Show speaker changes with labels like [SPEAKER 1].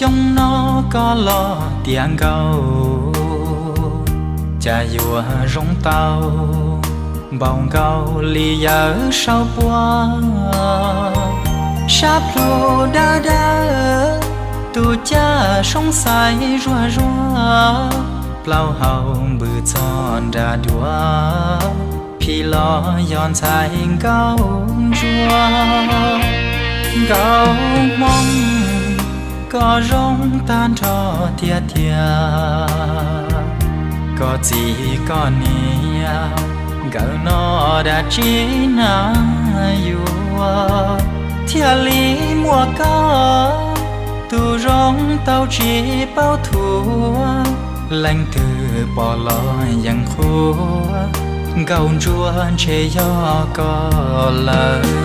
[SPEAKER 1] trong nó có lo tiếng cầu, cha dùa rong tàu bóng cầu lì giờ sau qua. Sáp lô đa đa tu cha sông sai rua rua. Plau hậu bự tròn đa đua phi lo yon sai cao rua gấu mong có rong tan trò tia tia có gì có nia gạo nó đã chỉ na yêu tia lý mùa có tu rong tao chỉ bao thua lành từ bỏ lo yang khô gầu chua chê gió có lời